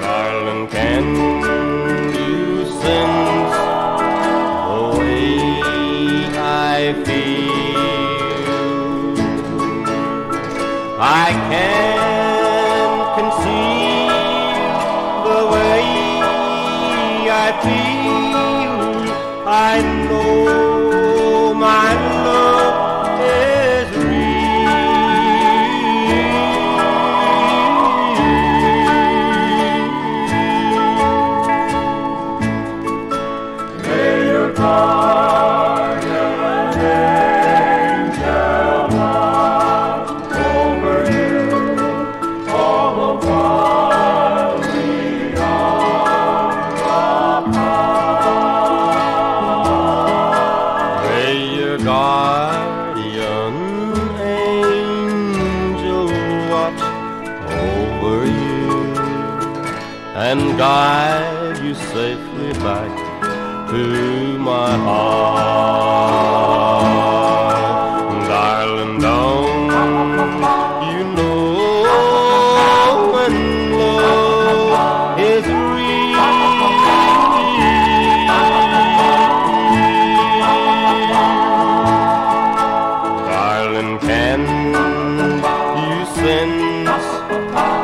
Darling, can you sense the way I feel? I can't conceive the way I feel. and guide you safely back to my heart. Darling, don't you know when love is real? Darling, can you sense?